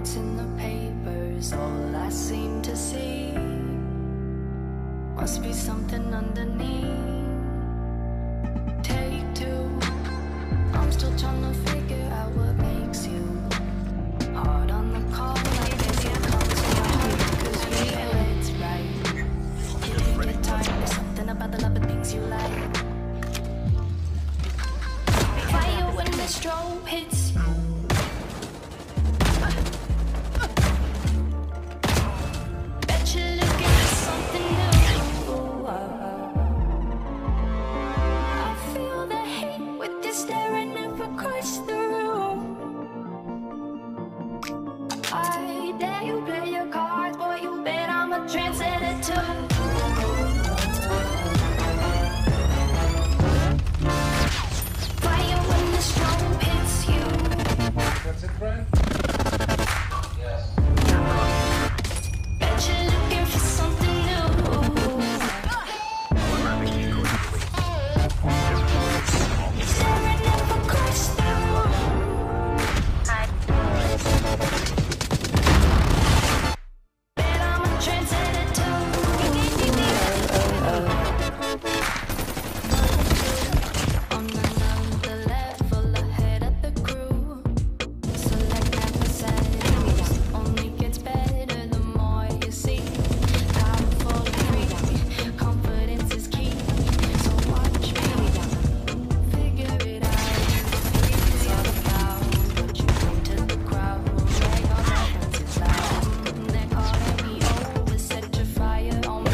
it's in the papers, all I seem to see must be something underneath. Take two, I'm still trying to figure out what makes you hard on the call. I guess it comes around because we feel it's right. You think you're tired, there's something about the love of things you like. Fire when the strobe hits.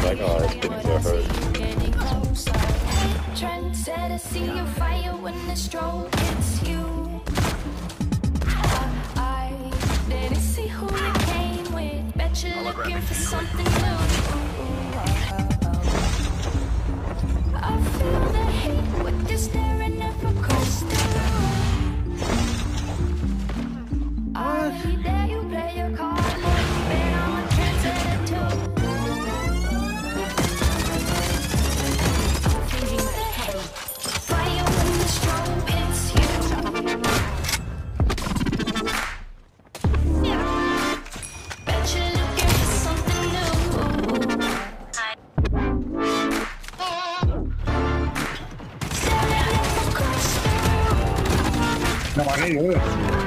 like, oh, his feelings are hurt. I, I didn't see who you came with. Bet you're looking for something new. No, I hate her.